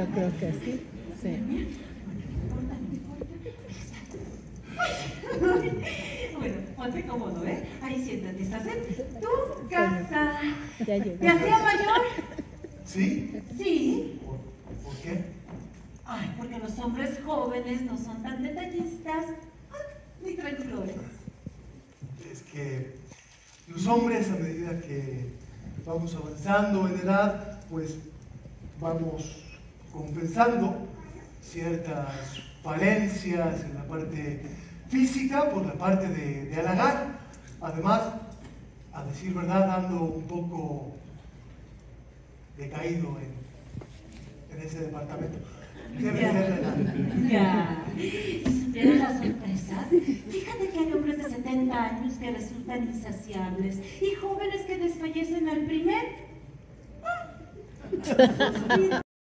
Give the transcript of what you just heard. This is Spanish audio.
Yo creo que sí. Sí. Bueno, ponte cómodo, ¿eh? Ahí siéntate, estás en tu casa. Ya. ¿Te hacía mayor? ¿Sí? Sí. ¿Por, por qué? Ay, porque los hombres jóvenes no son tan detallistas ni traen flores. Es que los hombres a medida que vamos avanzando en edad, pues vamos compensando ciertas falencias en la parte física por la parte de, de halagar. Además, a decir verdad, ando un poco decaído en, en ese departamento. Debe Ya. Ya. Supieras la sorpresa, fíjate que hay hombres de 70 años que resultan insaciables y jóvenes que desfallecen al primer. ah,